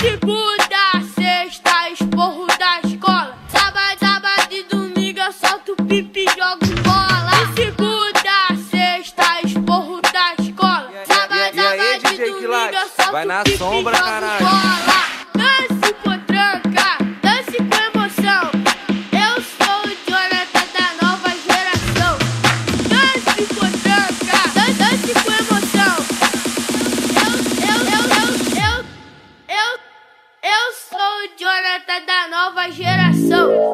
Segunda, sexta, esporro da escola. Sábado, sábado e domingo eu solto pipi e jogo bola. E segunda, sexta, esporro da escola. Sábado, sábado e domingo eu solto pipi e jogo bola. Jonathan da nova geração.